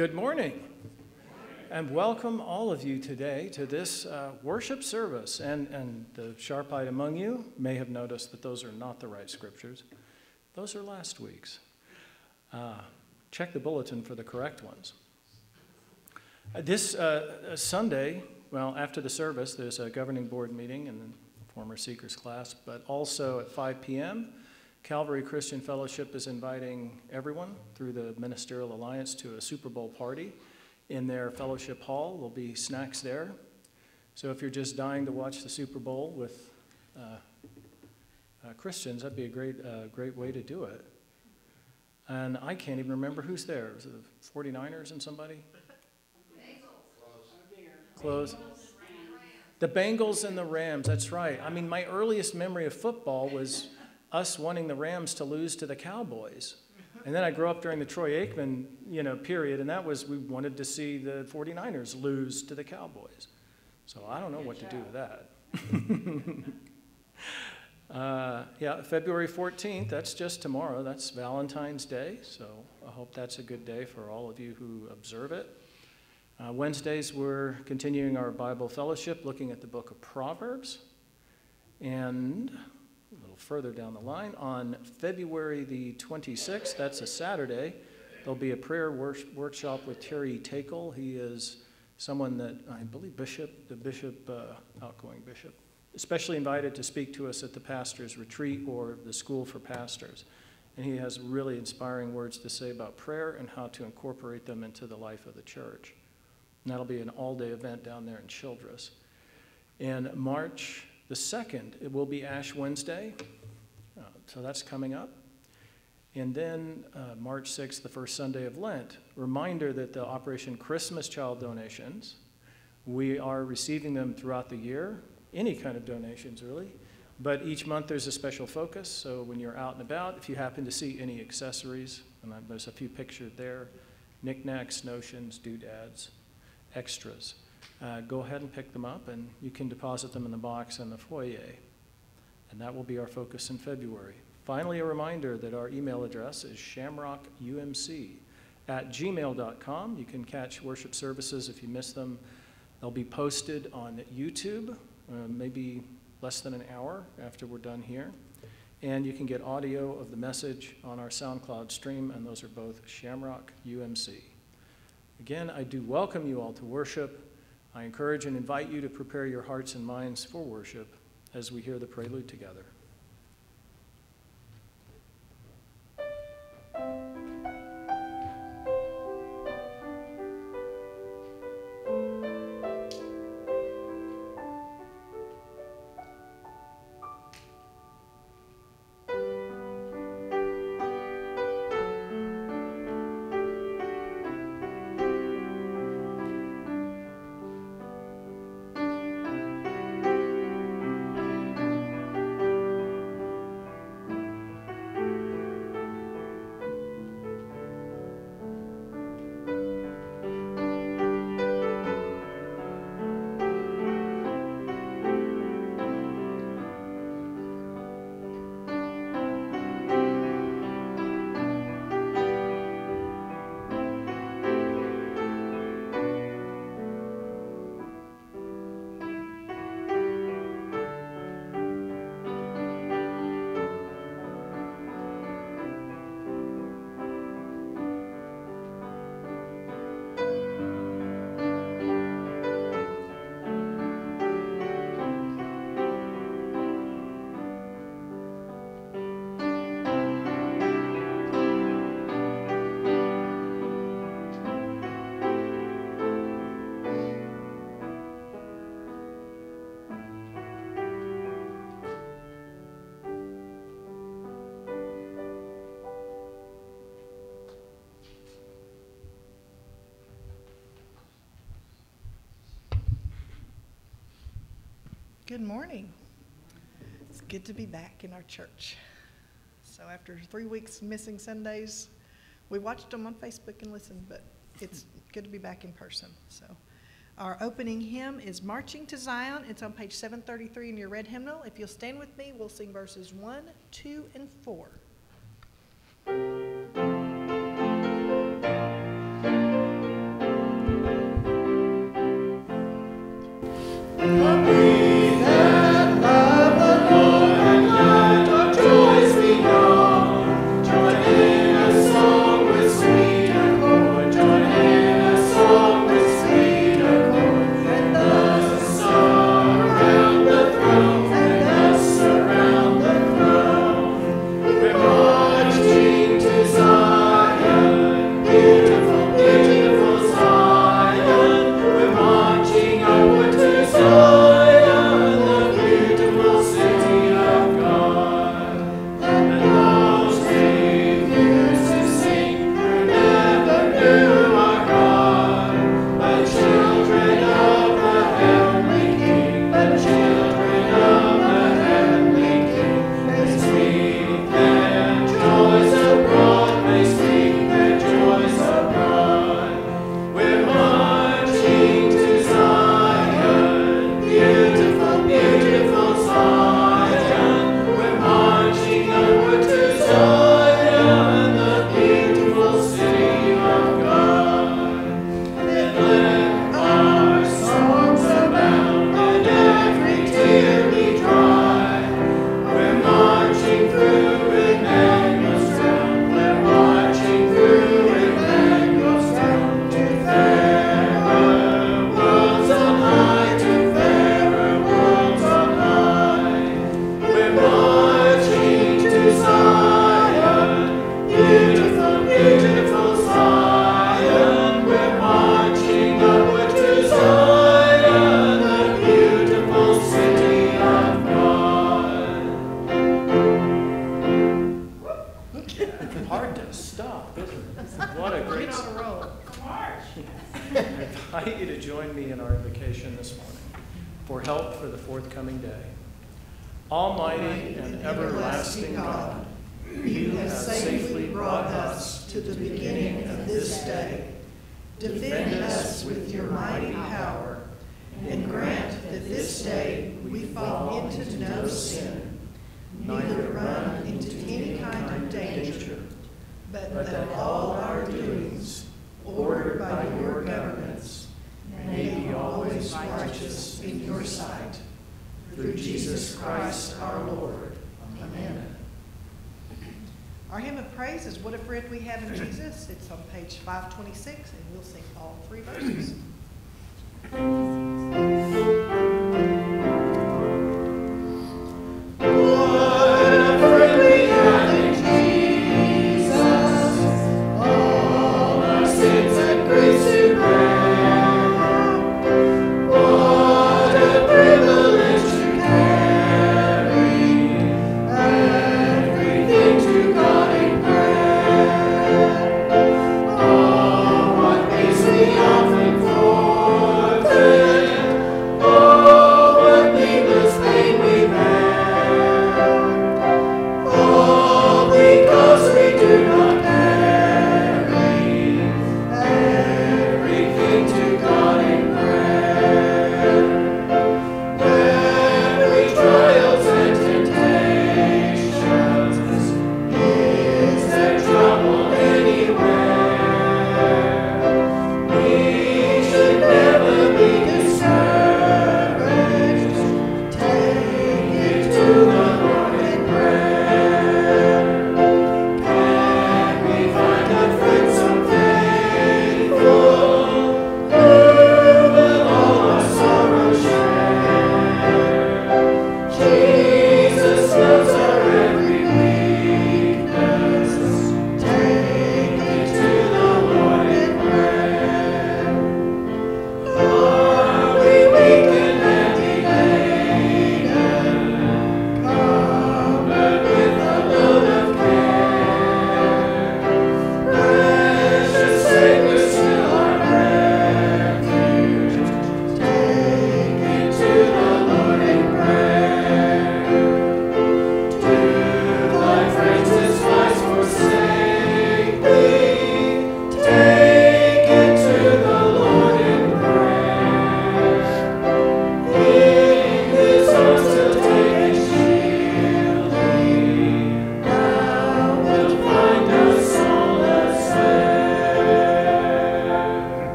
Good morning. And welcome all of you today to this uh, worship service. And, and the sharp eyed among you may have noticed that those are not the right scriptures, those are last week's. Uh, check the bulletin for the correct ones. Uh, this uh, Sunday, well, after the service, there's a governing board meeting in the former Seekers class, but also at 5 p.m., Calvary Christian Fellowship is inviting everyone through the Ministerial Alliance to a Super Bowl party in their fellowship hall. There'll be snacks there. So if you're just dying to watch the Super Bowl with uh, uh, Christians, that'd be a great, uh, great way to do it. And I can't even remember who's there. Was it the 49ers and somebody? Close. The Bengals and the Rams, that's right. I mean, my earliest memory of football was us wanting the Rams to lose to the Cowboys. And then I grew up during the Troy Aikman, you know, period, and that was we wanted to see the 49ers lose to the Cowboys. So I don't know what to do with that. uh, yeah, February 14th, that's just tomorrow. That's Valentine's Day, so I hope that's a good day for all of you who observe it. Uh, Wednesdays, we're continuing our Bible fellowship looking at the book of Proverbs. And a little further down the line, on February the 26th, that's a Saturday, there'll be a prayer wor- workshop with Terry Takel. He is someone that I believe Bishop, the Bishop, uh, outgoing Bishop, especially invited to speak to us at the pastor's retreat or the school for pastors. And he has really inspiring words to say about prayer and how to incorporate them into the life of the church. And that'll be an all day event down there in Childress. In March the second, it will be Ash Wednesday, uh, so that's coming up. And then uh, March 6th, the first Sunday of Lent, reminder that the Operation Christmas Child donations, we are receiving them throughout the year, any kind of donations really, but each month there's a special focus. So when you're out and about, if you happen to see any accessories, and there's a few pictured there, knickknacks, notions, doodads, extras uh, go ahead and pick them up and you can deposit them in the box in the foyer. And that will be our focus in February. Finally, a reminder that our email address is shamrockumc at gmail.com. You can catch worship services if you miss them. They'll be posted on YouTube, uh, maybe less than an hour after we're done here. And you can get audio of the message on our SoundCloud stream, and those are both Shamrock UMC. Again, I do welcome you all to worship. I encourage and invite you to prepare your hearts and minds for worship as we hear the prelude together. Good morning. It's good to be back in our church. So after three weeks missing Sundays, we watched them on Facebook and listened, but it's good to be back in person. So our opening hymn is Marching to Zion. It's on page 733 in your red hymnal. If you'll stand with me, we'll sing verses 1, 2, and 4.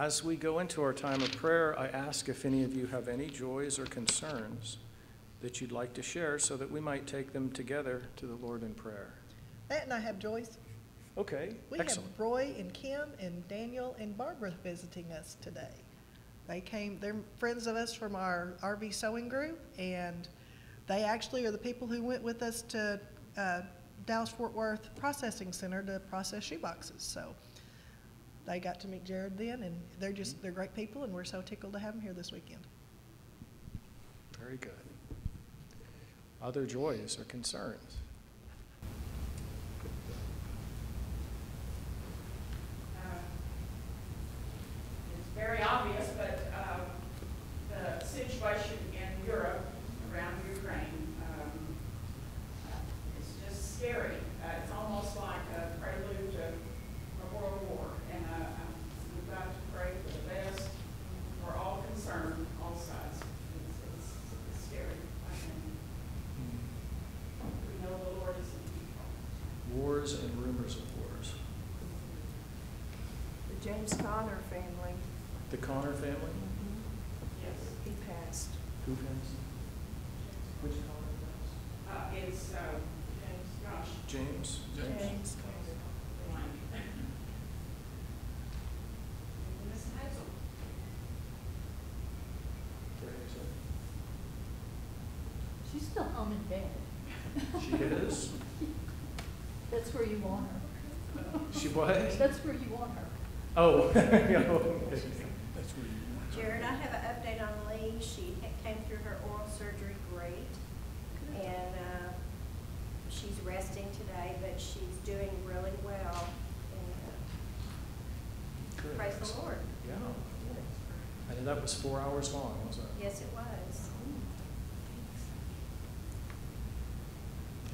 As we go into our time of prayer, I ask if any of you have any joys or concerns that you'd like to share so that we might take them together to the Lord in prayer. Matt and I have Joyce. Okay, We have. Roy and Kim and Daniel and Barbara visiting us today. They came, they're friends of us from our RV sewing group, and they actually are the people who went with us to uh, Dallas Fort Worth Processing Center to process shoeboxes. So they got to meet Jared then, and they're just, they're great people, and we're so tickled to have them here this weekend. Very good. Other joys or concerns? Uh, It's very obvious, but mom. She is? That's where you want her. She what? That's where you want her. Oh. That's where you want her. Jared, I have an update on Lee. She came through her oral surgery great. And uh, she's resting today, but she's doing really well. And, uh, praise the Lord. Yeah. And that was four hours long, wasn't it? Yes, it was.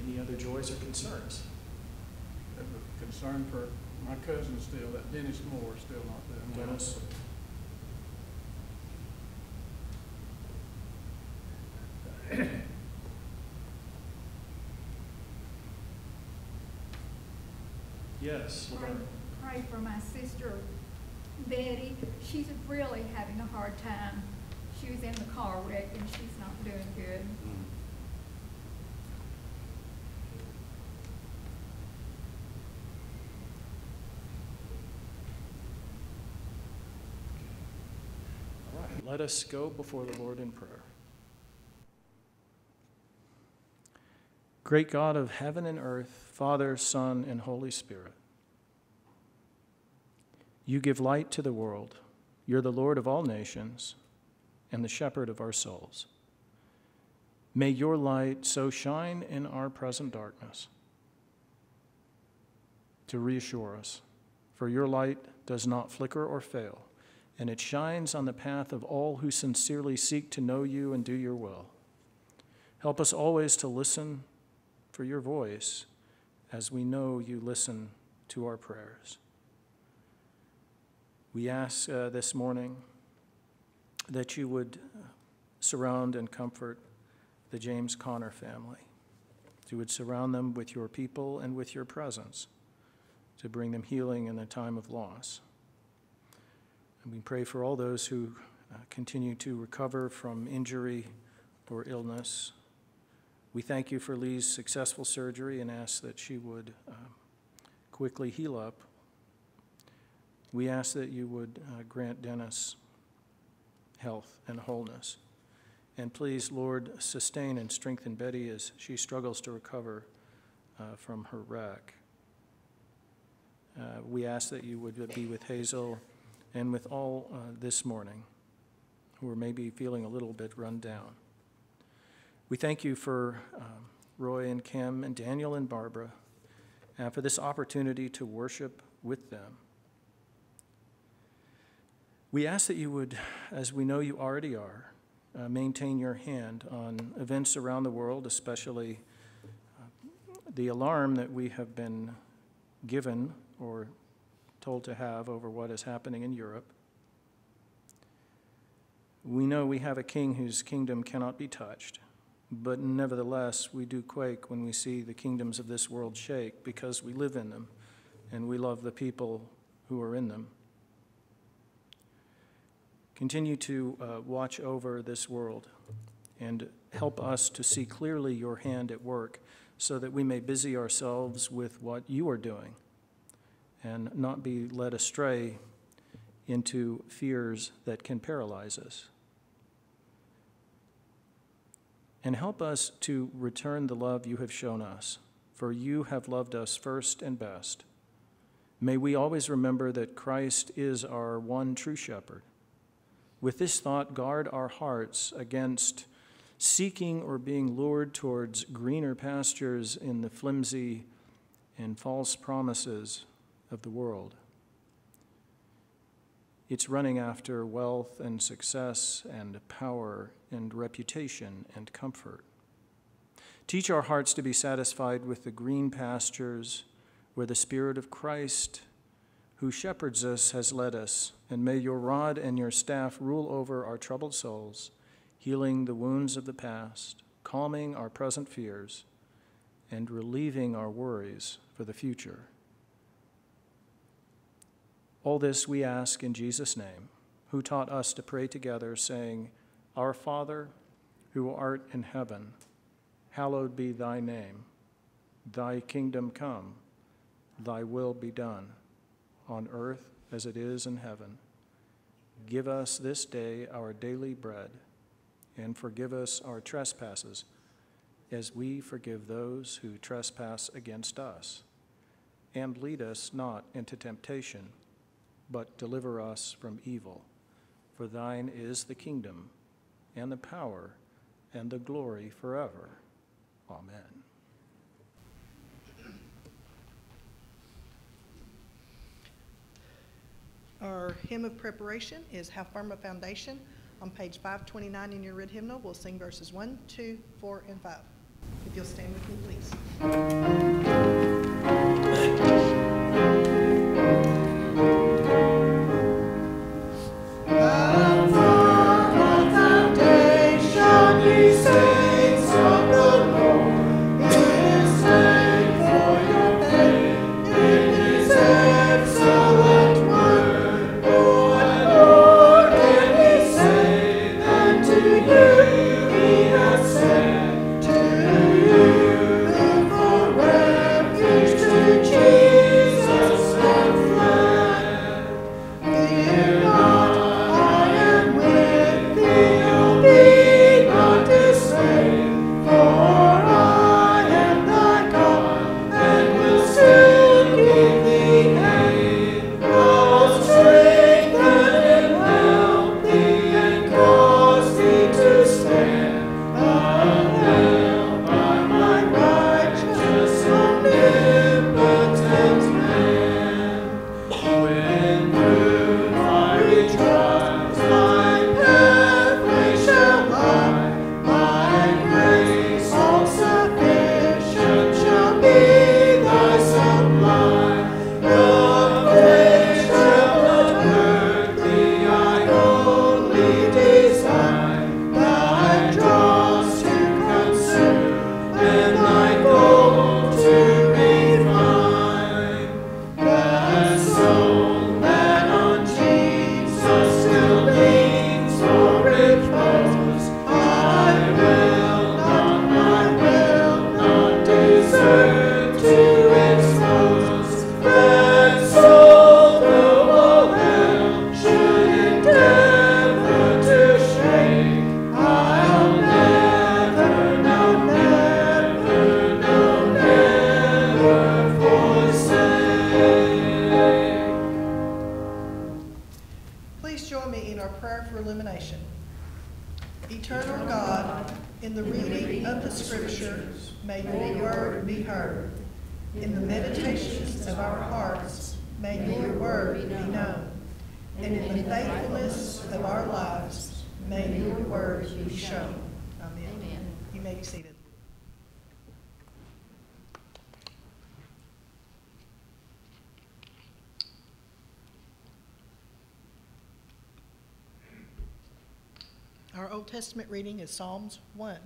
Any other joys or concerns? Have a concern for my cousin still, that Dennis Moore is still not doing well. Dennis? Yes, Pray, Laverne. pray for my sister Betty. She's really having a hard time. She was in the car wreck and she's not doing good. All let us go before the Lord in prayer. Great God of heaven and earth, Father, Son, and Holy Spirit, you give light to the world. You're the Lord of all nations and the shepherd of our souls. May your light so shine in our present darkness to reassure us, for your light does not flicker or fail and it shines on the path of all who sincerely seek to know you and do your will. Help us always to listen for your voice as we know you listen to our prayers. We ask uh, this morning that you would surround and comfort the James Connor family. You would surround them with your people and with your presence to bring them healing in the time of loss. And we pray for all those who uh, continue to recover from injury or illness. We thank you for Lee's successful surgery and ask that she would uh, quickly heal up. We ask that you would uh, grant Dennis health and wholeness. And please, Lord, sustain and strengthen Betty as she struggles to recover uh, from her wreck. Uh, we ask that you would be with Hazel and with all uh, this morning who are maybe feeling a little bit run down. We thank you for um, Roy and Kim and Daniel and Barbara uh, for this opportunity to worship with them. We ask that you would, as we know you already are, uh, maintain your hand on events around the world, especially uh, the alarm that we have been given or told to have over what is happening in Europe. We know we have a king whose kingdom cannot be touched, but nevertheless, we do quake when we see the kingdoms of this world shake because we live in them and we love the people who are in them. Continue to uh, watch over this world and help us to see clearly your hand at work so that we may busy ourselves with what you are doing and not be led astray into fears that can paralyze us. And help us to return the love you have shown us, for you have loved us first and best. May we always remember that Christ is our one true shepherd. With this thought, guard our hearts against seeking or being lured towards greener pastures in the flimsy and false promises of the world. It's running after wealth and success and power and reputation and comfort. Teach our hearts to be satisfied with the green pastures where the Spirit of Christ, who shepherds us, has led us. And may your rod and your staff rule over our troubled souls, healing the wounds of the past, calming our present fears, and relieving our worries for the future. All this we ask in Jesus' name, who taught us to pray together, saying, Our Father, who art in heaven, hallowed be thy name. Thy kingdom come, thy will be done, on earth as it is in heaven. Give us this day our daily bread, and forgive us our trespasses, as we forgive those who trespass against us. And lead us not into temptation but deliver us from evil. For thine is the kingdom, and the power, and the glory forever. Amen. Our hymn of preparation is How Firm a Foundation on page 529 in your red hymnal. We'll sing verses 1, 2, 4, and 5. If you'll stand with me, please. Psalms 1.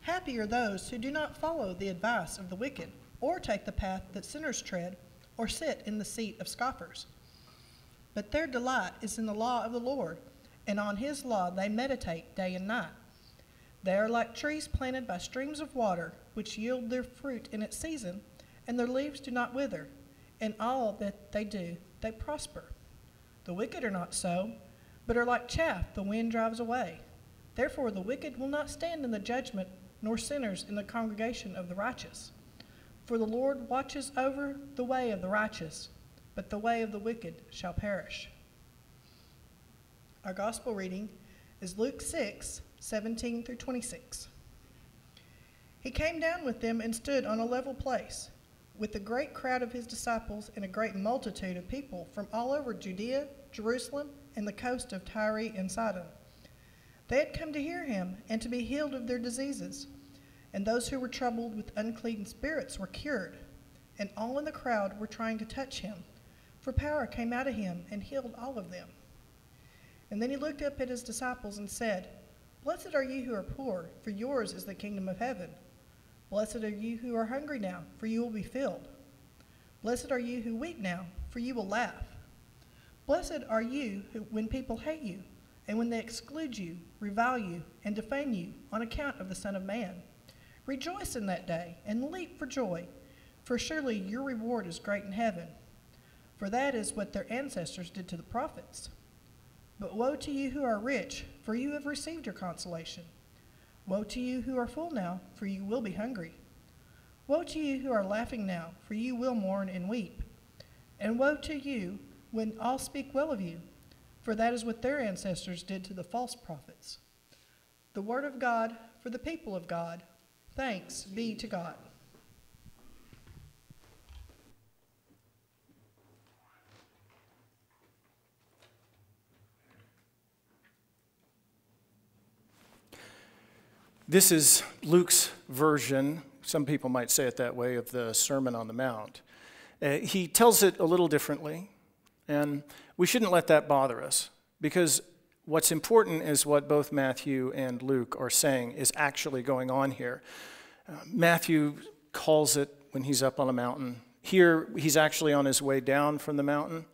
Happy are those who do not follow the advice of the wicked, or take the path that sinners tread, or sit in the seat of scoffers. But their delight is in the law of the Lord, and on his law they meditate day and night. They are like trees planted by streams of water, which yield their fruit in its season, and their leaves do not wither. In all that they do, they prosper. The wicked are not so, but are like chaff the wind drives away. Therefore, the wicked will not stand in the judgment, nor sinners in the congregation of the righteous. For the Lord watches over the way of the righteous, but the way of the wicked shall perish. Our gospel reading is Luke 6 17 through 26. He came down with them and stood on a level place, with a great crowd of his disciples and a great multitude of people from all over Judea, Jerusalem, and the coast of Tyre and Sidon. They had come to hear him and to be healed of their diseases. And those who were troubled with unclean spirits were cured. And all in the crowd were trying to touch him, for power came out of him and healed all of them. And then he looked up at his disciples and said, Blessed are you who are poor, for yours is the kingdom of heaven. Blessed are you who are hungry now, for you will be filled. Blessed are you who weep now, for you will laugh. Blessed are you who, when people hate you, and when they exclude you, revile you, and defame you on account of the Son of Man. Rejoice in that day, and leap for joy, for surely your reward is great in heaven. For that is what their ancestors did to the prophets. But woe to you who are rich, for you have received your consolation. Woe to you who are full now, for you will be hungry. Woe to you who are laughing now, for you will mourn and weep. And woe to you when all speak well of you, for that is what their ancestors did to the false prophets. The word of God for the people of God. Thanks be to God. This is Luke's version, some people might say it that way, of the Sermon on the Mount. Uh, he tells it a little differently and we shouldn't let that bother us because what's important is what both Matthew and Luke are saying is actually going on here. Uh, Matthew calls it when he's up on a mountain. Here, he's actually on his way down from the mountain,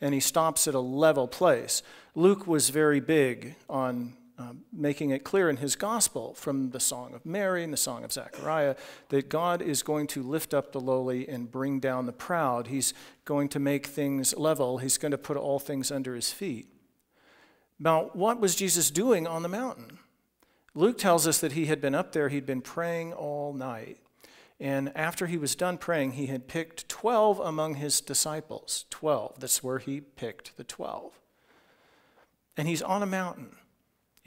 and he stops at a level place. Luke was very big on uh, making it clear in his gospel from the Song of Mary and the Song of Zechariah that God is going to lift up the lowly and bring down the proud. He's going to make things level, he's going to put all things under his feet. Now, what was Jesus doing on the mountain? Luke tells us that he had been up there, he'd been praying all night. And after he was done praying, he had picked 12 among his disciples. 12. That's where he picked the 12. And he's on a mountain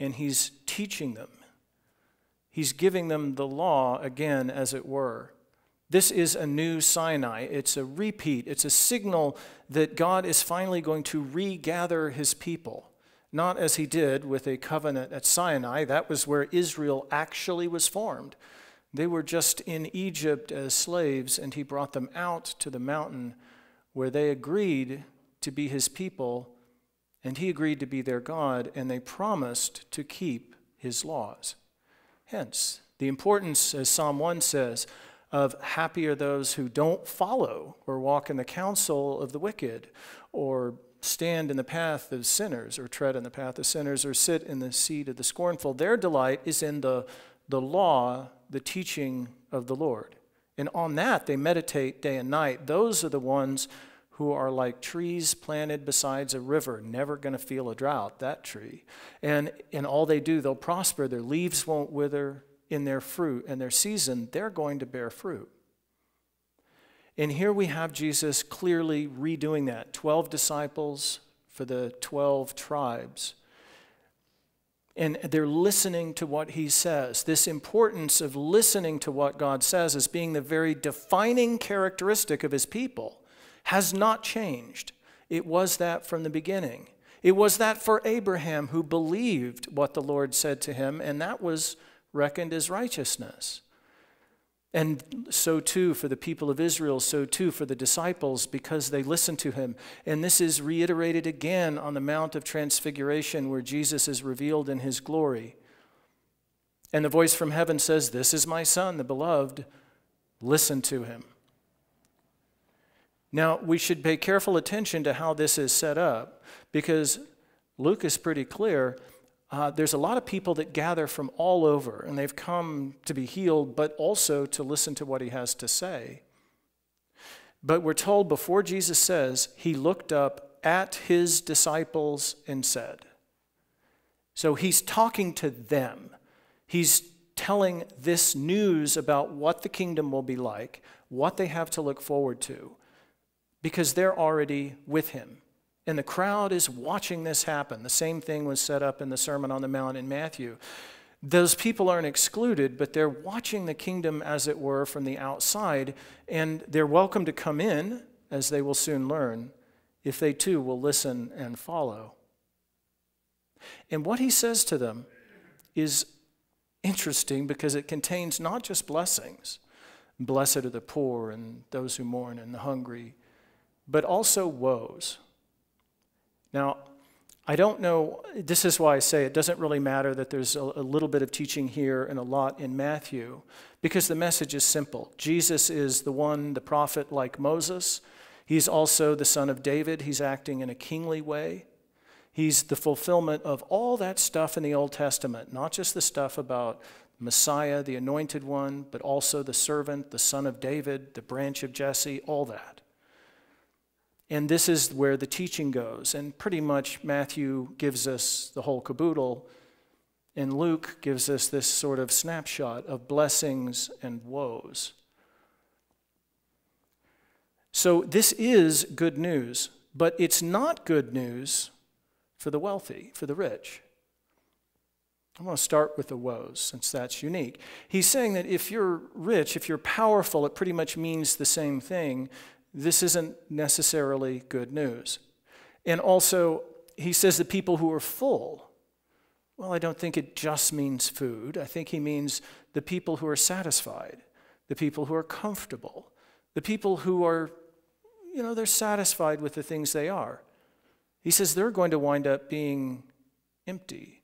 and he's teaching them. He's giving them the law again, as it were. This is a new Sinai. It's a repeat. It's a signal that God is finally going to regather his people. Not as he did with a covenant at Sinai. That was where Israel actually was formed. They were just in Egypt as slaves, and he brought them out to the mountain where they agreed to be his people, and he agreed to be their God, and they promised to keep his laws. Hence, the importance, as Psalm 1 says, of happy are those who don't follow or walk in the counsel of the wicked, or stand in the path of sinners, or tread in the path of sinners, or sit in the seat of the scornful. Their delight is in the, the law the teaching of the Lord. And on that they meditate day and night. Those are the ones who are like trees planted besides a river, never going to feel a drought, that tree. And in all they do, they'll prosper. Their leaves won't wither in their fruit and their season, they're going to bear fruit. And here we have Jesus clearly redoing that 12 disciples for the 12 tribes and they're listening to what he says. This importance of listening to what God says as being the very defining characteristic of his people has not changed. It was that from the beginning. It was that for Abraham who believed what the Lord said to him, and that was reckoned as righteousness. And so too for the people of Israel, so too for the disciples, because they listened to him. And this is reiterated again on the Mount of Transfiguration, where Jesus is revealed in his glory. And the voice from heaven says, This is my Son, the beloved. Listen to him. Now, we should pay careful attention to how this is set up, because Luke is pretty clear uh, there's a lot of people that gather from all over, and they've come to be healed, but also to listen to what he has to say. But we're told before Jesus says, he looked up at his disciples and said, So he's talking to them. He's telling this news about what the kingdom will be like, what they have to look forward to, because they're already with him. And the crowd is watching this happen. The same thing was set up in the Sermon on the Mount in Matthew. Those people aren't excluded, but they're watching the kingdom, as it were, from the outside, and they're welcome to come in, as they will soon learn, if they too will listen and follow. And what he says to them is interesting because it contains not just blessings blessed are the poor and those who mourn and the hungry, but also woes. Now, I don't know, this is why I say it doesn't really matter that there's a, a, little bit of teaching here and a lot in Matthew, because the message is simple. Jesus is the one, the prophet like Moses. He's also the son of David. He's acting in a kingly way. He's the fulfillment of all that stuff in the Old Testament, not just the stuff about Messiah, the anointed one, but also the servant, the son of David, the branch of Jesse, all that. And this is where the teaching goes. And pretty much Matthew gives us the whole caboodle, and Luke gives us this sort of snapshot of blessings and woes. So this is good news, but it's not good news for the wealthy, for the rich. I want to start with the woes, since that's unique. He's saying that if you're rich, if you're powerful, it pretty much means the same thing this isn't necessarily good news. And also, he says the people who are full. Well, I don't think it just means food. I think he means the people who are satisfied, the people who are comfortable, the people who are, you know, they're satisfied with the things they are. He says they're going to wind up being empty.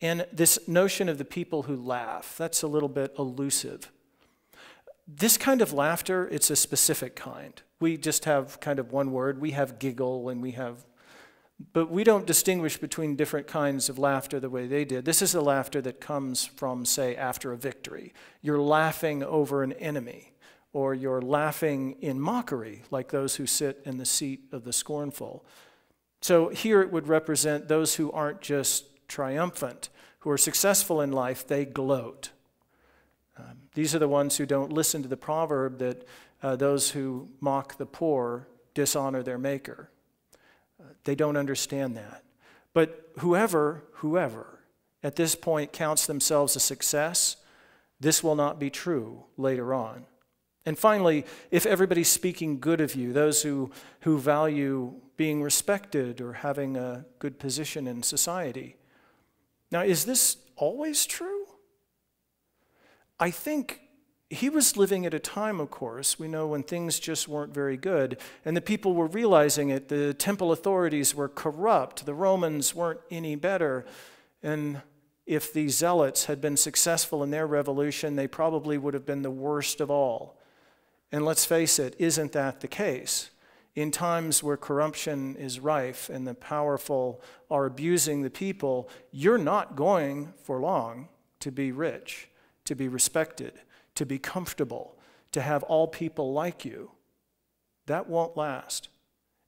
And this notion of the people who laugh, that's a little bit elusive. This kind of laughter, it's a specific kind. We just have kind of one word. We have giggle and we have, but we don't distinguish between different kinds of laughter the way they did. This is the laughter that comes from, say, after a victory. You're laughing over an enemy, or you're laughing in mockery, like those who sit in the seat of the scornful. So here it would represent those who aren't just triumphant, who are successful in life, they gloat. Um, these are the ones who don't listen to the proverb that uh, those who mock the poor dishonor their maker. Uh, they don't understand that. But whoever, whoever at this point counts themselves a success, this will not be true later on. And finally, if everybody's speaking good of you, those who, who value being respected or having a good position in society. Now, is this always true? I think he was living at a time, of course, we know when things just weren't very good, and the people were realizing it. The temple authorities were corrupt, the Romans weren't any better. And if the Zealots had been successful in their revolution, they probably would have been the worst of all. And let's face it, isn't that the case? In times where corruption is rife and the powerful are abusing the people, you're not going for long to be rich, to be respected to be comfortable, to have all people like you. That won't last.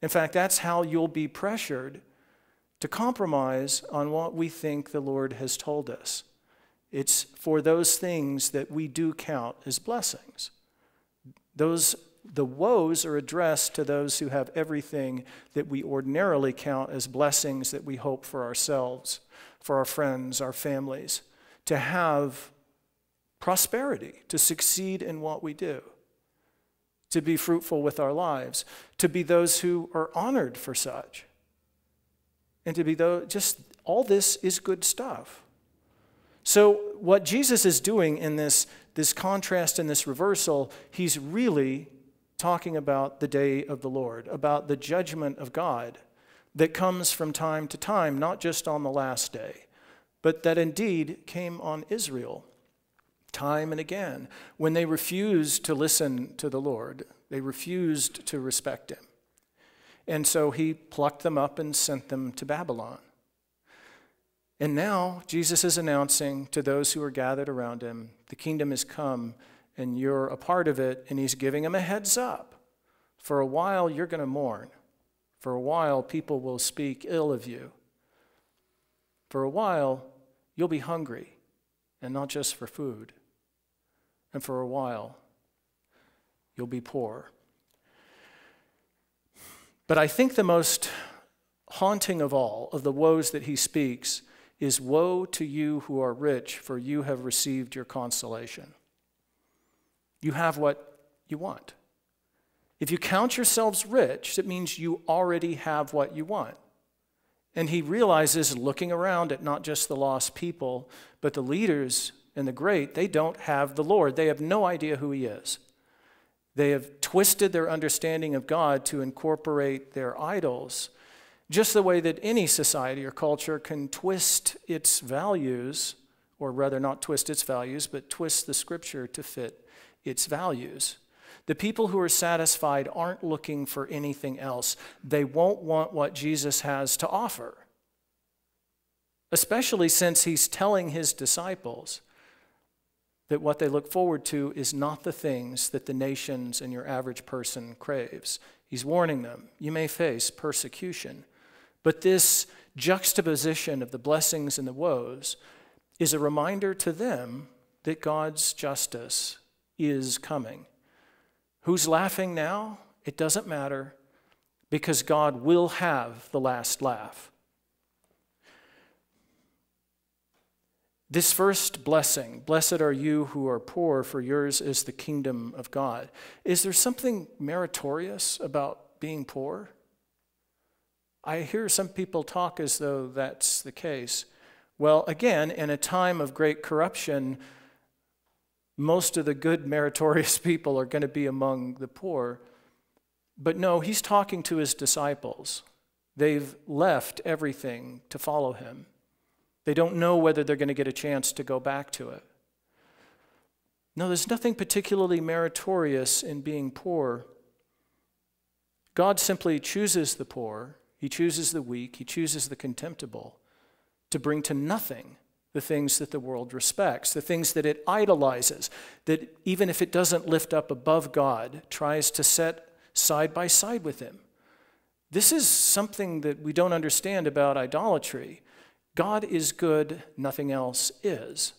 In fact, that's how you'll be pressured to compromise on what we think the Lord has told us. It's for those things that we do count as blessings. Those the woes are addressed to those who have everything that we ordinarily count as blessings that we hope for ourselves, for our friends, our families, to have prosperity, to succeed in what we do, to be fruitful with our lives, to be those who are honored for such, and to be those, just all this is good stuff. So, what Jesus is doing in this, this contrast and this reversal, he's really talking about the day of the Lord, about the judgment of God that comes from time to time, not just on the last day, but that indeed came on Israel time and again when they refused to listen to the Lord. They refused to respect him. And so he plucked them up and sent them to Babylon. And now Jesus is announcing to those who are gathered around him the kingdom has come and you're a part of it, and he's giving them a heads up. For a while, you're going to mourn. For a while, people will speak ill of you. For a while, you'll be hungry, and not just for food and for a while, you'll be poor. But I think the most haunting of all of the woes that he speaks is Woe to you who are rich, for you have received your consolation. You have what you want. If you count yourselves rich, it means you already have what you want. And he realizes, looking around at not just the lost people, but the leaders and the great, they don't have the Lord. They have no idea who He is. They have twisted their understanding of God to incorporate their idols, just the way that any society or culture can twist its values, or rather, not twist its values, but twist the scripture to fit its values. The people who are satisfied aren't looking for anything else. They won't want what Jesus has to offer, especially since he's telling his disciples that what they look forward to is not the things that the nations and your average person craves. He's warning them you may face persecution, but this juxtaposition of the blessings and the woes is a reminder to them that God's justice is coming. Who's laughing now? It doesn't matter because God will have the last laugh. This first blessing, blessed are you who are poor, for yours is the kingdom of God. Is there something meritorious about being poor? I hear some people talk as though that's the case. Well, again, in a time of great corruption, most of the good, meritorious people are going to be among the poor. But no, he's talking to his disciples. They've left everything to follow him. They don't know whether they're going to get a chance to go back to it. No, there's nothing particularly meritorious in being poor. God simply chooses the poor, He chooses the weak, He chooses the contemptible to bring to nothing the things that the world respects, the things that it idolizes, that even if it doesn't lift up above God, tries to set side by side with Him. This is something that we don't understand about idolatry. God is good, nothing else is.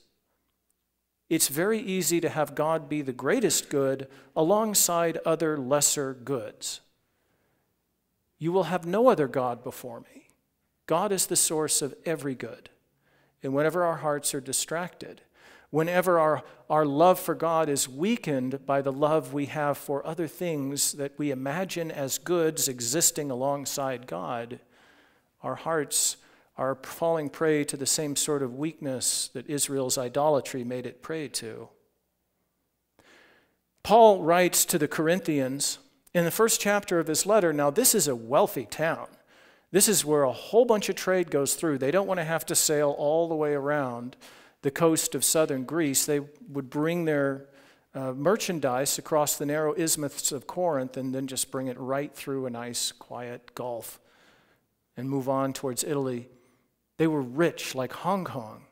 It's very easy to have God be the greatest good alongside other lesser goods. You will have no other God before me. God is the source of every good. And whenever our hearts are distracted, whenever our, our love for God is weakened by the love we have for other things that we imagine as goods existing alongside God, our hearts are falling prey to the same sort of weakness that Israel's idolatry made it prey to. Paul writes to the Corinthians in the first chapter of his letter now, this is a wealthy town. This is where a whole bunch of trade goes through. They don't want to have to sail all the way around the coast of southern Greece. They would bring their uh, merchandise across the narrow isthmus of Corinth and then just bring it right through a nice, quiet gulf and move on towards Italy. They were rich like Hong Kong.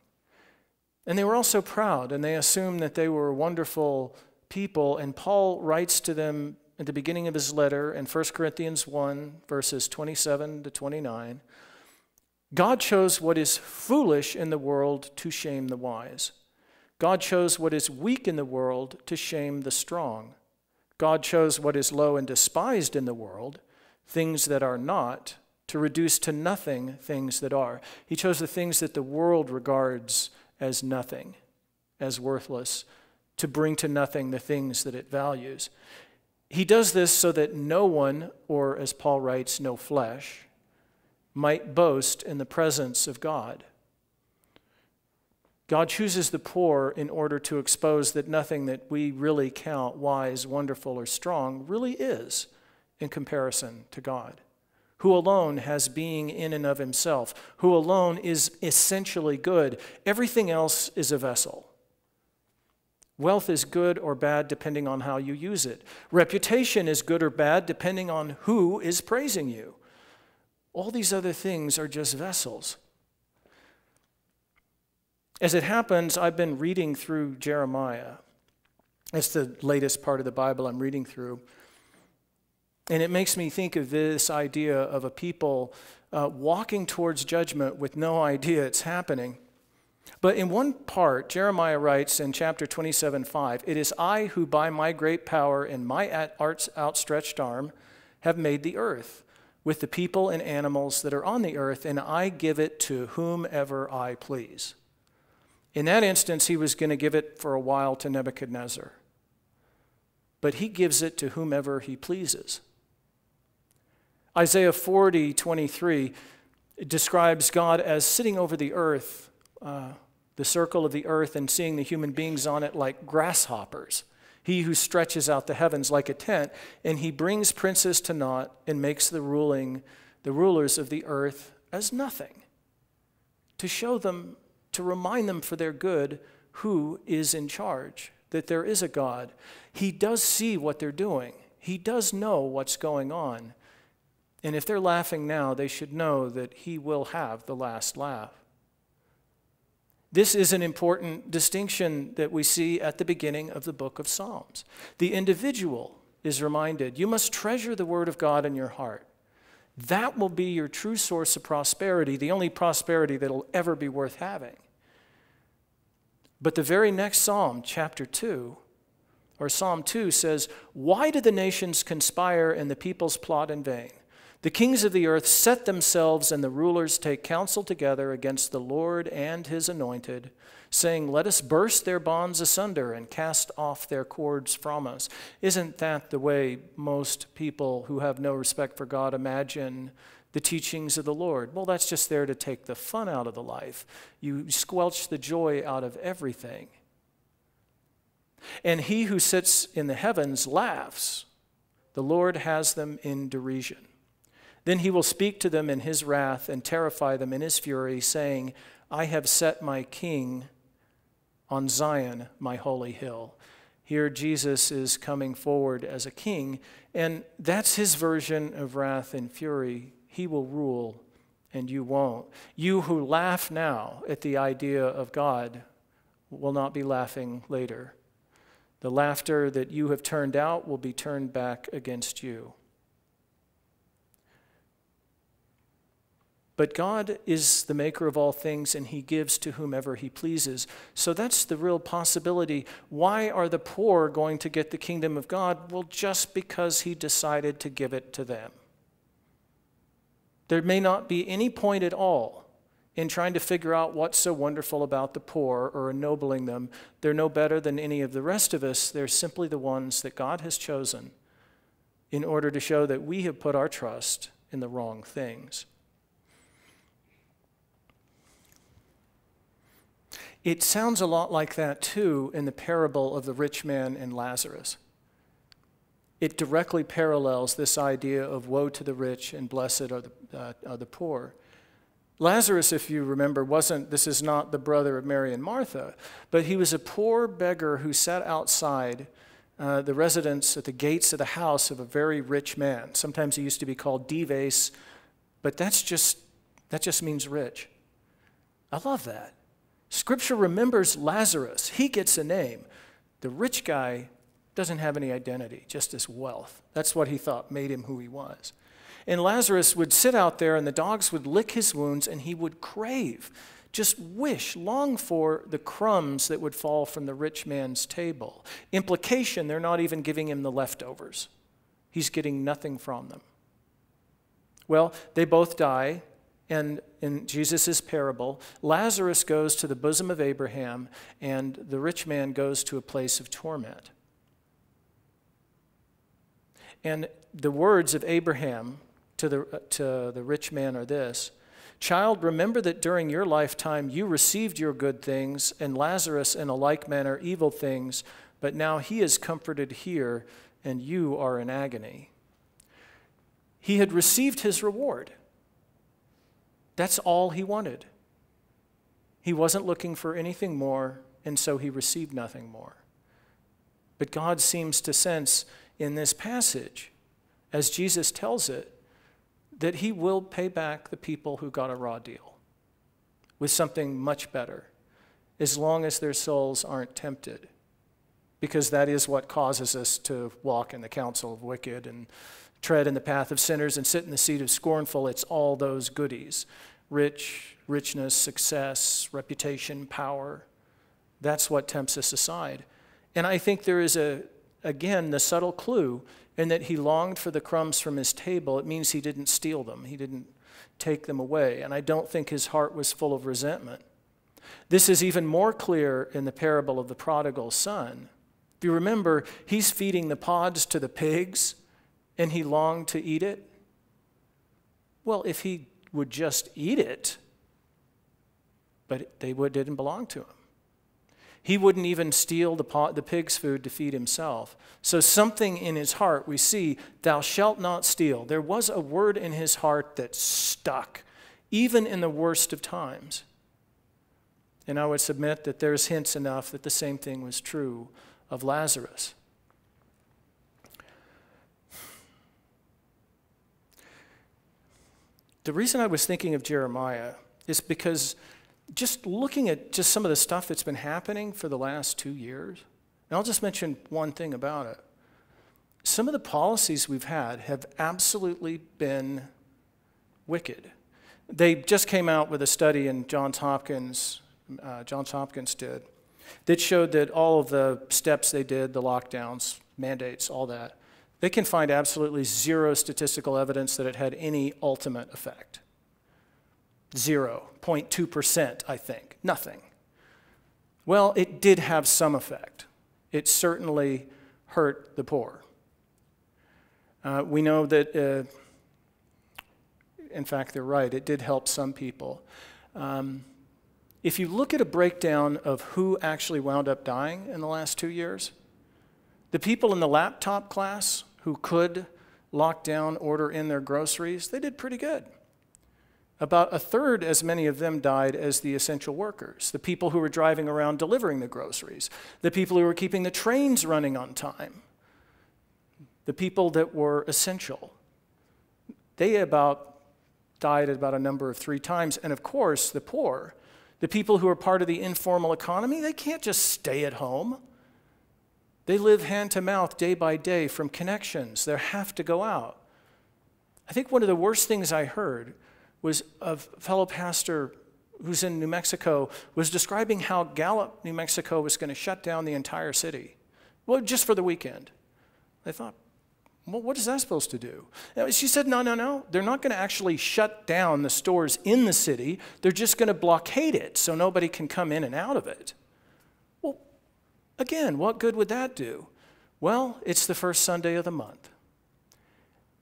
And they were also proud, and they assumed that they were wonderful people. And Paul writes to them at the beginning of his letter in 1 Corinthians 1, verses 27 to 29 God chose what is foolish in the world to shame the wise. God chose what is weak in the world to shame the strong. God chose what is low and despised in the world, things that are not, to reduce to nothing things that are. He chose the things that the world regards as nothing, as worthless, to bring to nothing the things that it values. He does this so that no one, or as Paul writes, no flesh, might boast in the presence of God. God chooses the poor in order to expose that nothing that we really count wise, wonderful, or strong really is in comparison to God who alone has being in and of himself, who alone is essentially good. Everything else is a vessel. Wealth is good or bad depending on how you use it. Reputation is good or bad depending on who is praising you. All these other things are just vessels. As it happens, I've been reading through Jeremiah. It's the latest part of the Bible I'm reading through. And it makes me think of this idea of a people uh, walking towards judgment with no idea it's happening. But in one part, Jeremiah writes in chapter 27 5, It is I who, by my great power and my outstretched arm, have made the earth, with the people and animals that are on the earth, and I give it to whomever I please. In that instance, he was going to give it for a while to Nebuchadnezzar. But he gives it to whomever he pleases. Isaiah 40, 23 describes God as sitting over the earth, uh, the circle of the earth, and seeing the human beings on it like grasshoppers. He who stretches out the heavens like a tent, and he brings princes to naught and makes the ruling, the rulers of the earth as nothing. To show them, to remind them for their good who is in charge, that there is a God. He does see what they're doing, he does know what's going on. And if they're laughing now, they should know that he will have the last laugh. This is an important distinction that we see at the beginning of the book of Psalms. The individual is reminded you must treasure the word of God in your heart. That will be your true source of prosperity, the only prosperity that'll ever be worth having. But the very next psalm, chapter 2, or Psalm 2 says, Why do the nations conspire and the peoples plot in vain? The kings of the earth set themselves, and the rulers take counsel together against the Lord and his anointed, saying, Let us burst their bonds asunder and cast off their cords from us. Isn't that the way most people who have no respect for God imagine the teachings of the Lord. Well, that's just there to take the fun out of the life. You squelch the joy out of everything. And he who sits in the heavens laughs. The Lord has them in derision. Then he will speak to them in his wrath and terrify them in his fury, saying, I have set my king on Zion, my holy hill. Here, Jesus is coming forward as a king, and that's his version of wrath and fury. He will rule, and you won't. You who laugh now at the idea of God will not be laughing later. The laughter that you have turned out will be turned back against you. But God is the maker of all things, and He gives to whomever He pleases. So that's the real possibility. Why are the poor going to get the kingdom of God? Well, just because He decided to give it to them. There may not be any point at all in trying to figure out what's so wonderful about the poor or ennobling them. They're no better than any of the rest of us. They're simply the ones that God has chosen in order to show that we have put our trust in the wrong things. It sounds a lot like that too in the parable of the rich man and Lazarus. It directly parallels this idea of woe to the rich and blessed are the, uh, are the poor. Lazarus, if you remember, wasn't, this is not the brother of Mary and Martha, but he was a poor beggar who sat outside uh, the residence at the gates of the house of a very rich man. Sometimes he used to be called Dives, but that's just, that just means rich. I love that. Scripture remembers Lazarus. He gets a name. The rich guy doesn't have any identity, just his wealth. That's what he thought made him who he was. And Lazarus would sit out there, and the dogs would lick his wounds, and he would crave, just wish, long for the crumbs that would fall from the rich man's table. Implication, they're not even giving him the leftovers, he's getting nothing from them. Well, they both die. And in Jesus' parable, Lazarus goes to the bosom of Abraham, and the rich man goes to a place of torment. And the words of Abraham to the, uh, to the rich man are this Child, remember that during your lifetime you received your good things, and Lazarus in a like manner evil things, but now he is comforted here, and you are in agony. He had received his reward. That's all he wanted. He wasn't looking for anything more, and so he received nothing more. But God seems to sense in this passage, as Jesus tells it, that he will pay back the people who got a raw deal with something much better, as long as their souls aren't tempted. Because that is what causes us to walk in the counsel of wicked and tread in the path of sinners and sit in the seat of scornful. It's all those goodies rich, richness, success, reputation, power. That's what tempts us aside. And I think there is a, again, the subtle clue in that he longed for the crumbs from his table. It means he didn't steal them, he didn't take them away. And I don't think his heart was full of resentment. This is even more clear in the parable of the prodigal son. If you remember, he's feeding the pods to the pigs and he longed to eat it. Well, if he would just eat it, but they would, didn't belong to him. He wouldn't even steal the, pot, the pig's food to feed himself. So, something in his heart, we see, thou shalt not steal. There was a word in his heart that stuck, even in the worst of times. And I would submit that there's hints enough that the same thing was true of Lazarus. The reason I was thinking of Jeremiah is because just looking at just some of the stuff that's been happening for the last two years, and I'll just mention one thing about it. Some of the policies we've had have absolutely been wicked. They just came out with a study in Johns Hopkins, uh, Johns Hopkins did, that showed that all of the steps they did, the lockdowns, mandates, all that, they can find absolutely zero statistical evidence that it had any ultimate effect. Zero, 0.2%, I think. Nothing. Well, it did have some effect. It certainly hurt the poor. Uh, we know that, uh, in fact, they're right. It did help some people. Um, if you look at a breakdown of who actually wound up dying in the last two years, the people in the laptop class who could lock down, order in their groceries, they did pretty good. About a third as many of them died as the essential workers, the people who were driving around delivering the groceries, the people who were keeping the trains running on time, the people that were essential. They about died at about a number of three times. And of course, the poor, the people who are part of the informal economy, they can't just stay at home. They live hand to mouth day by day from connections. They have to go out. I think one of the worst things I heard was a fellow pastor who's in New Mexico was describing how Gallup, New Mexico was going to shut down the entire city. Well, just for the weekend. I thought, well, what is that supposed to do? She said, no, no, no. They're not going to actually shut down the stores in the city. They're just going to blockade it so nobody can come in and out of it. Again, what good would that do? Well, it's the first Sunday of the month.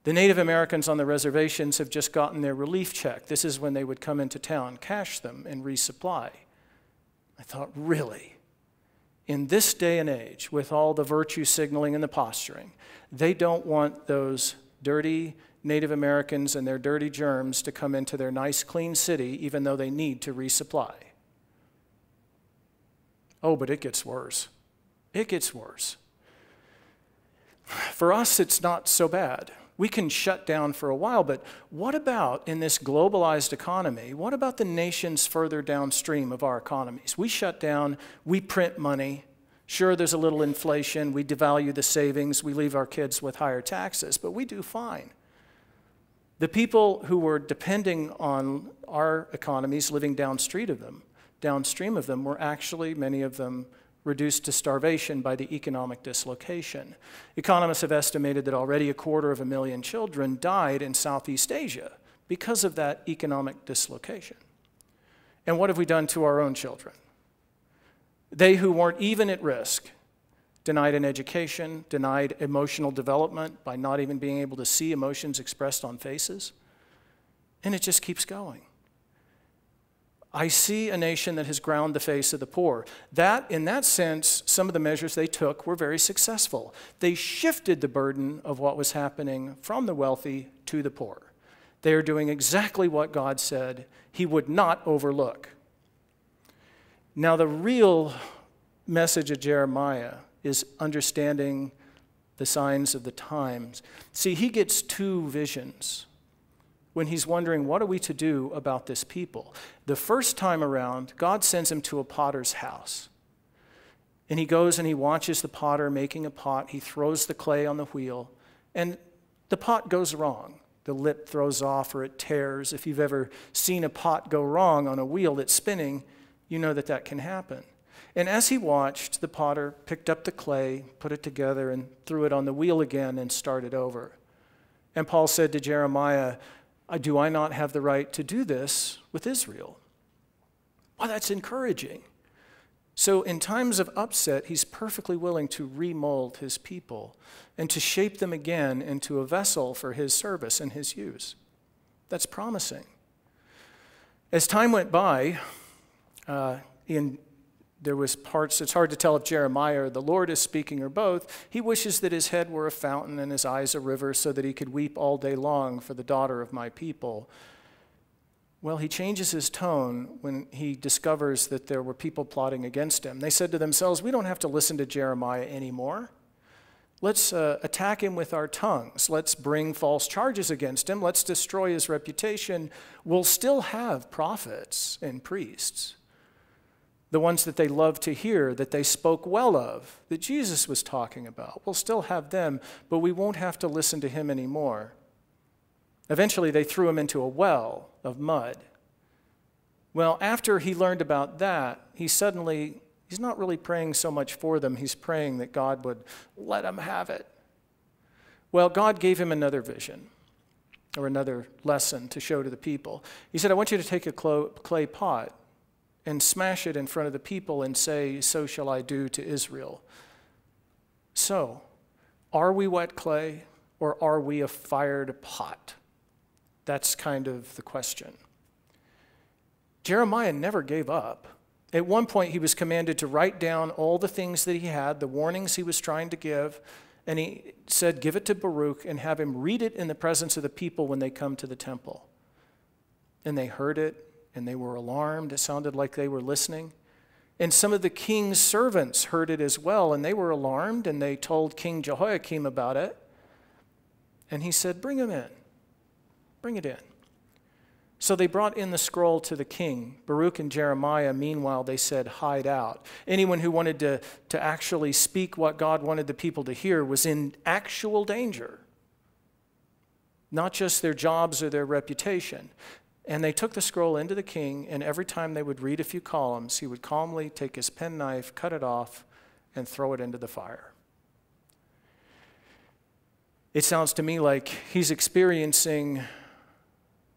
The Native Americans on the reservations have just gotten their relief check. This is when they would come into town, cash them, and resupply. I thought, really? In this day and age, with all the virtue signaling and the posturing, they don't want those dirty Native Americans and their dirty germs to come into their nice, clean city, even though they need to resupply. Oh, but it gets worse. It gets worse. For us, it's not so bad we can shut down for a while, but what about in this globalized economy? What about the nations further downstream of our economies? We shut down, we print money. Sure, there's a little inflation, we devalue the savings, we leave our kids with higher taxes, but we do fine. The people who were depending on our economies living downstream of them, downstream of them were actually many of them reduced to starvation by the economic dislocation. Economists have estimated that already a quarter of a million children died in Southeast Asia because of that economic dislocation. And what have we done to our own children? They who weren't even at risk, denied an education, denied emotional development by not even being able to see emotions expressed on faces. And it just keeps going. I see a nation that has ground the face of the poor. That, in that sense, some of the measures they took were very successful. They shifted the burden of what was happening from the wealthy to the poor. They are doing exactly what God said He would not overlook. Now, the real message of Jeremiah is understanding the signs of the times. See, he gets two visions when he's wondering, what are we to do about this people? The first time around, God sends him to a potter's house. And he goes and he watches the potter making a pot. He throws the clay on the wheel, and the pot goes wrong. The lip throws off or it tears. If you've ever seen a pot go wrong on a wheel that's spinning, you know that that can happen. And as he watched, the potter picked up the clay, put it together, and threw it on the wheel again and started over. And Paul said to Jeremiah, do I not have the right to do this with Israel? Well, that's encouraging. So, in times of upset, he's perfectly willing to remold his people and to shape them again into a vessel for his service and his use. That's promising. As time went by, uh, in there was parts it's hard to tell if jeremiah or the lord is speaking or both. He wishes that his head were a fountain and his eyes a river so that he could weep all day long for the daughter of my people. Well he changes his tone when he discovers that there were people plotting against him. They said to themselves we don't have to listen to jeremiah anymore. Let's uh, attack him with our tongues. Let's bring false charges against him. Let's destroy his reputation. We'll still have prophets and priests the ones that they loved to hear, that they spoke well of, that Jesus was talking about. We'll still have them, but we won't have to listen to him anymore. Eventually, they threw him into a well of mud. Well, after he learned about that, he suddenly, he's not really praying so much for them, he's praying that God would let them have it. Well, God gave him another vision or another lesson to show to the people. He said, I want you to take a clay pot and smash it in front of the people and say, So shall I do to Israel. So, are we wet clay or are we a fired pot? That's kind of the question. Jeremiah never gave up. At one point, he was commanded to write down all the things that he had, the warnings he was trying to give, and he said, Give it to Baruch and have him read it in the presence of the people when they come to the temple. And they heard it and they were alarmed. It sounded like they were listening. And some of the king's servants heard it as well, and they were alarmed, and they told King Jehoiakim about it. And he said, Bring him in. Bring it in. So they brought in the scroll to the king. Baruch and Jeremiah, meanwhile, they said, Hide out. Anyone who wanted to, to actually speak what God wanted the people to hear was in actual danger, not just their jobs or their reputation. And they took the scroll into the king, and every time they would read a few columns, he would calmly take his penknife, cut it off, and throw it into the fire. It sounds to me like he's experiencing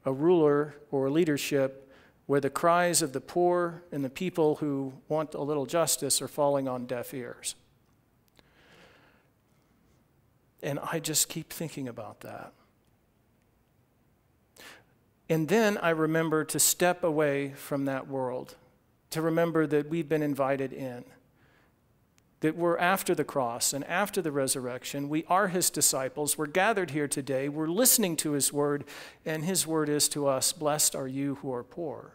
a ruler or leadership where the cries of the poor and the people who want a little justice are falling on deaf ears. And I just keep thinking about that. And then I remember to step away from that world, to remember that we've been invited in, that we're after the cross and after the resurrection. We are his disciples. We're gathered here today. We're listening to his word, and his word is to us Blessed are you who are poor.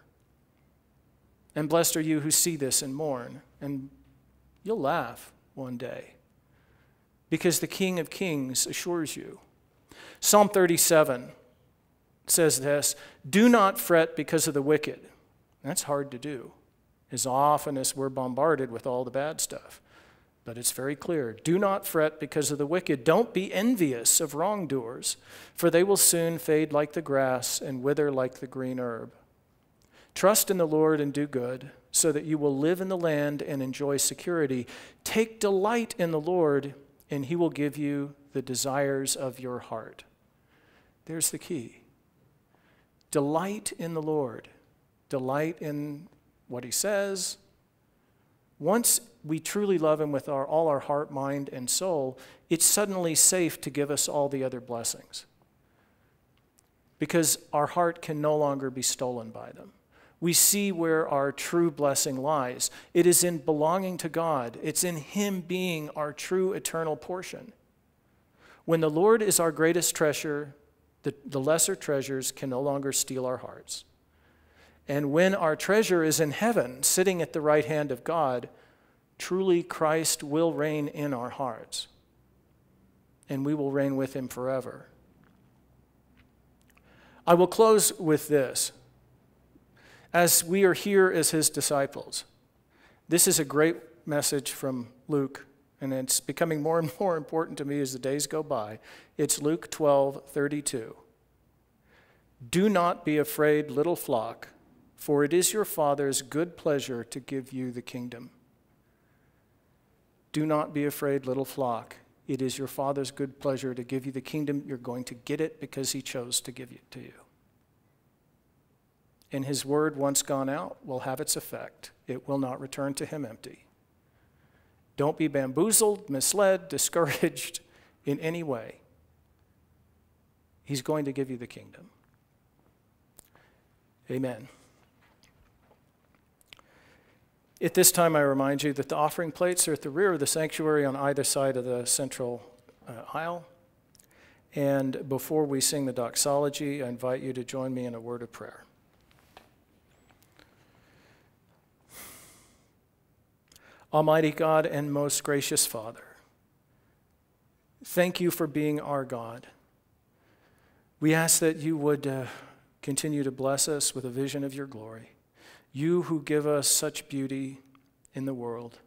And blessed are you who see this and mourn. And you'll laugh one day because the King of Kings assures you. Psalm 37 says this Do not fret because of the wicked. That's hard to do as often as we're bombarded with all the bad stuff. But it's very clear. Do not fret because of the wicked. Don't be envious of wrongdoers, for they will soon fade like the grass and wither like the green herb. Trust in the Lord and do good, so that you will live in the land and enjoy security. Take delight in the Lord, and he will give you the desires of your heart. There's the key. Delight in the Lord. Delight in what he says. Once we truly love him with our, all our heart, mind, and soul, it's suddenly safe to give us all the other blessings. Because our heart can no longer be stolen by them. We see where our true blessing lies. It is in belonging to God, it's in Him being our true eternal portion. When the Lord is our greatest treasure, the, the lesser treasures can no longer steal our hearts. And when our treasure is in heaven, sitting at the right hand of God, truly Christ will reign in our hearts. And we will reign with him forever. I will close with this. As we are here as his disciples, this is a great message from Luke and it's becoming more and more important to me as the days go by. It's Luke 12 32. Do not be afraid, little flock, for it is your Father's good pleasure to give you the kingdom. Do not be afraid, little flock. It is your Father's good pleasure to give you the kingdom. You're going to get it because He chose to give it to you. And His word, once gone out, will have its effect. It will not return to Him empty. Don't be bamboozled, misled, discouraged in any way. He's going to give you the kingdom. Amen. At this time, I remind you that the offering plates are at the rear of the sanctuary on either side of the central uh, aisle. And before we sing the doxology, I invite you to join me in a word of prayer. Almighty God and most gracious Father, thank you for being our God. We ask that you would uh, continue to bless us with a vision of your glory. You who give us such beauty in the world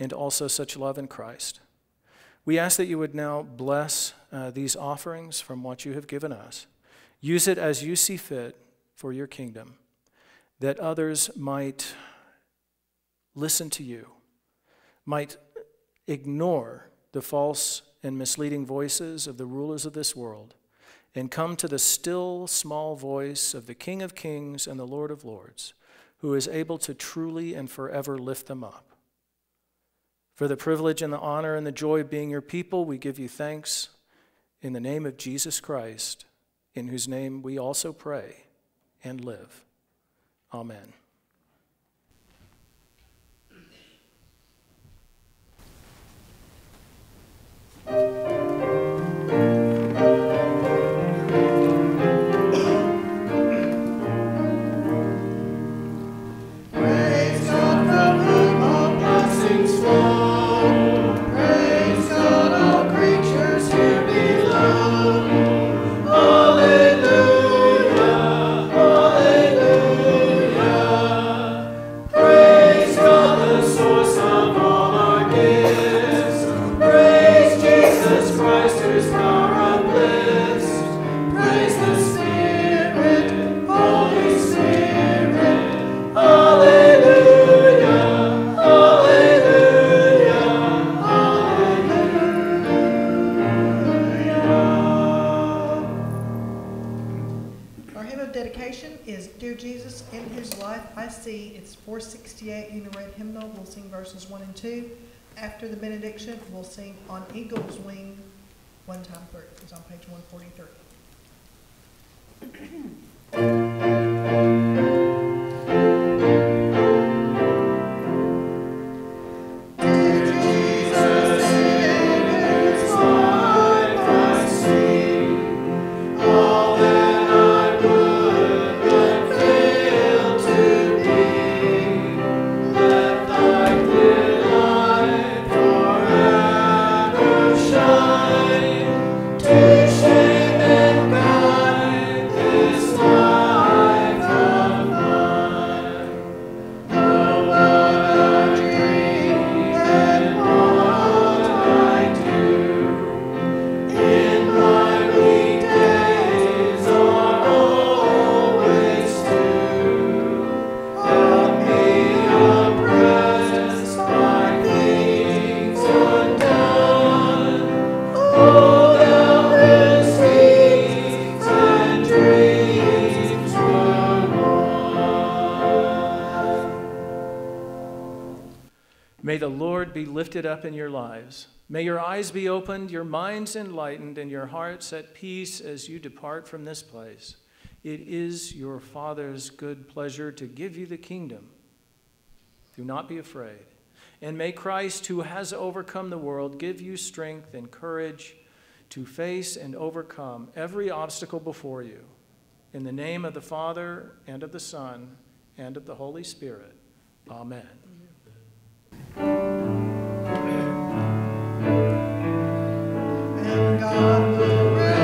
and also such love in Christ. We ask that you would now bless uh, these offerings from what you have given us. Use it as you see fit for your kingdom, that others might listen to you, might ignore the false and misleading voices of the rulers of this world, and come to the still small voice of the King of Kings and the Lord of Lords, who is able to truly and forever lift them up. For the privilege and the honor and the joy of being your people, we give you thanks in the name of Jesus Christ. in whose name we also pray and live. Amen. Lifted up in your lives. May your eyes be opened, your minds enlightened, and your hearts at peace as you depart from this place. It is your Father's good pleasure to give you the kingdom. Do not be afraid. And may Christ, who has overcome the world, give you strength and courage to face and overcome every obstacle before you. In the name of the Father, and of the Son, and of the Holy Spirit. Amen. And God will reign.